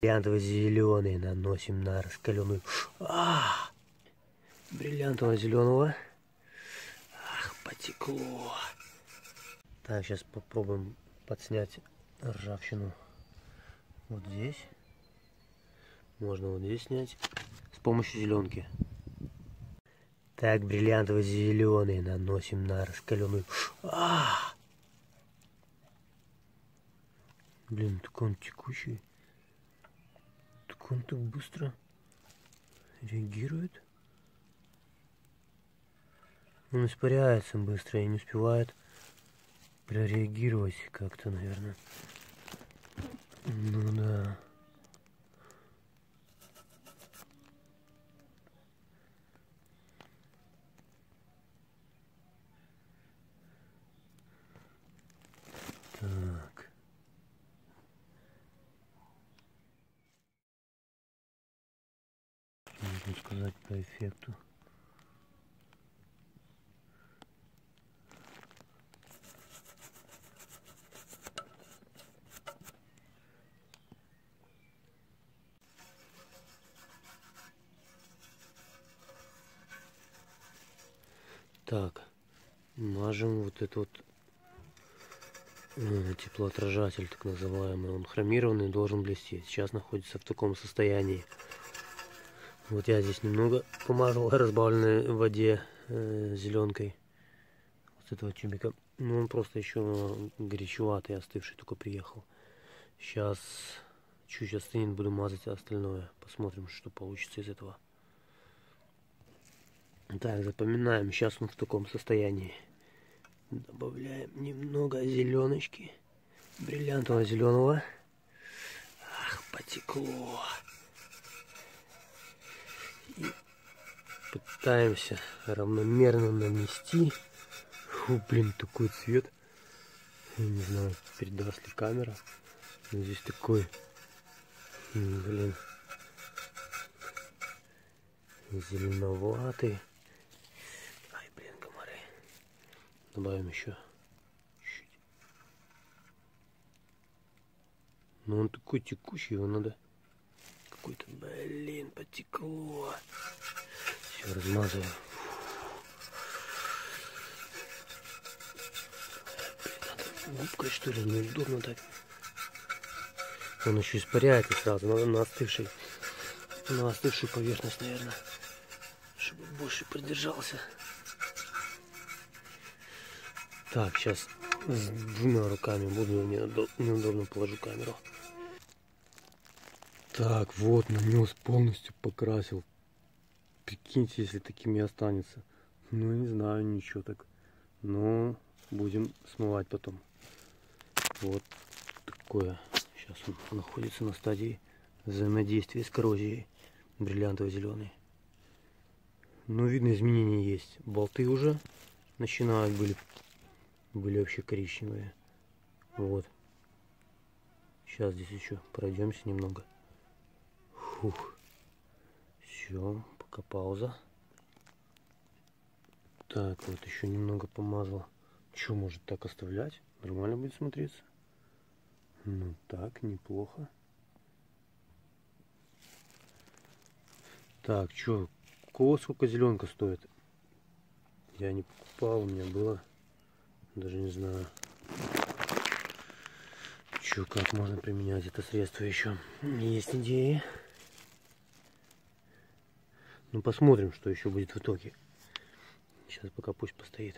Бриллиантово-зеленый наносим на раскаленную. Бриллиантово-зеленого. Ах, потекло. Так, сейчас попробуем подснять ржавчину вот здесь. Можно вот здесь снять с помощью зеленки. Так, бриллиантово-зеленый наносим на раскаленную. А! Блин, так он текучий. Он так быстро реагирует. Он испаряется быстро и не успевает прореагировать как-то, наверное. Ну да. Так. Можно сказать по эффекту. Так, мажем вот этот э, теплоотражатель, так называемый. Он хромированный, должен блестеть. Сейчас находится в таком состоянии. Вот я здесь немного помазал разбавленной в воде э, зеленкой вот этого тюбика. Ну, он просто еще горячеватый, остывший только приехал. Сейчас чуть остынет, буду мазать остальное. Посмотрим, что получится из этого. Так, запоминаем. Сейчас он в таком состоянии. Добавляем немного зеленочки. Бриллиантового зеленого. Ах, потекло. И пытаемся равномерно нанести. Фу, блин, такой цвет. Я не знаю, передаст ли камера. Но здесь такой, блин, зеленоватый. Добавим еще. Но он такой текущий, его надо какой-то, блин, потекло. Все, размазываю. губкой что ли, неудобно так. Он еще испаряется сразу, надо на остывший, на остывшую поверхность, наверное, чтобы больше продержался. Так, сейчас с двумя руками буду, неудобно положу камеру. Так, вот, нанес полностью покрасил. Прикиньте, если такими останется. Ну, не знаю, ничего так. Но будем смывать потом. Вот такое. Сейчас он находится на стадии взаимодействия с коррозией бриллиантово-зеленый. Ну, видно, изменения есть. Болты уже начинают были были вообще коричневые. Вот. Сейчас здесь еще пройдемся немного. Фух. Все, пока пауза. Так, вот еще немного помазал. Что, может так оставлять? Нормально будет смотреться. Ну так, неплохо. Так, что, кого сколько зеленка стоит? Я не покупал, у меня было даже не знаю, что, как можно применять это средство еще. Есть идеи. Ну, посмотрим, что еще будет в итоге. Сейчас пока пусть постоит.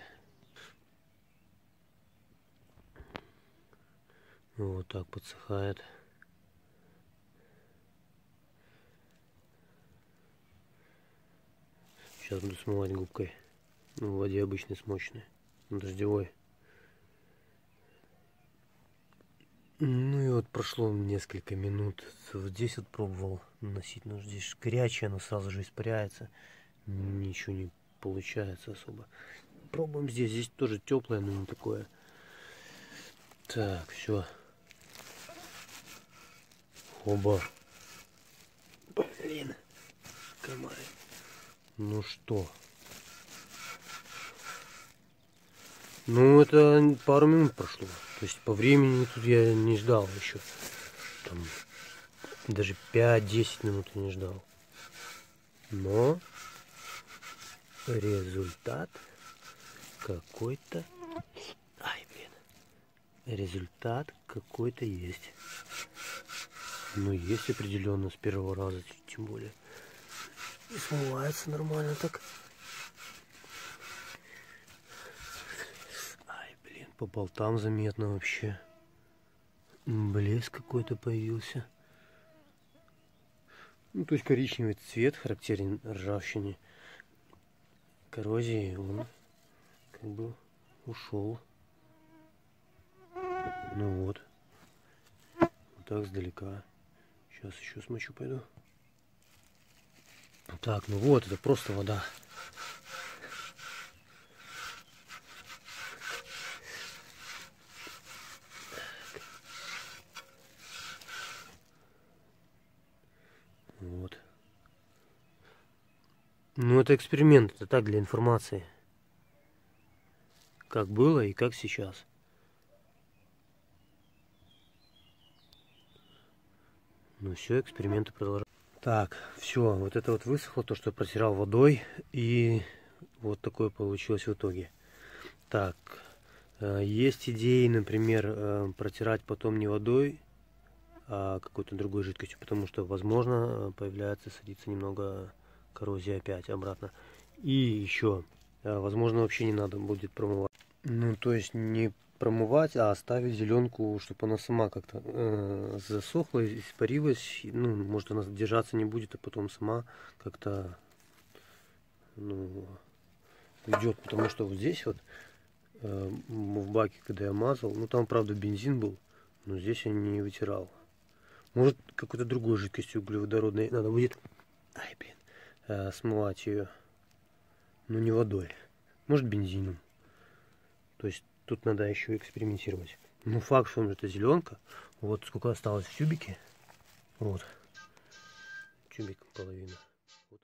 Вот так подсыхает. Сейчас буду смывать губкой. Ну, в воде обычной смоченной, дождевой. Ну и вот прошло несколько минут. Вот здесь вот пробовал наносить, но здесь горячее, оно сразу же испаряется. Ничего не получается особо. Пробуем здесь. Здесь тоже теплое, но не такое. Так, все. Оба. Блин. Комары. Ну что? Ну, это пару минут прошло. То есть по времени тут я не ждал еще. Там Даже 5-10 минут я не ждал. Но результат какой-то... Ай, блин. Результат какой-то есть. Ну, есть определенно с первого раза, тем более. И смывается нормально так. Ай, блин, по болтам заметно вообще. Блеск какой-то появился. Ну, то есть коричневый цвет характерен ржавчине. Коррозии он как бы ушел. Ну вот. Вот так сдалека. Сейчас еще смочу пойду. Так, ну вот, это просто вода. Вот. Ну, это эксперимент, это так, для информации. Как было и как сейчас. Ну все, эксперименты продолжаются. Так, все, вот это вот высохло, то, что протирал водой. И вот такое получилось в итоге. Так, э, есть идеи, например, э, протирать потом не водой, а какой-то другой жидкостью, потому что, возможно, появляется, садится немного коррозия опять обратно. И еще, э, возможно, вообще не надо будет промывать. Ну, то есть не промывать, а оставить зеленку, чтобы она сама как-то э, засохла, испарилась. Ну, может, она держаться не будет, а потом сама как-то ну, идет. Потому что вот здесь вот э, в баке, когда я мазал, ну там, правда, бензин был, но здесь я не вытирал. Может, какой-то другой жидкостью углеводородной надо будет, ай, блин, э, смывать ее. Но не водой. Может, бензином. То есть тут надо еще экспериментировать. Ну, факт, что это зеленка. Вот сколько осталось в тюбике. Вот. Тюбик половина. Вот.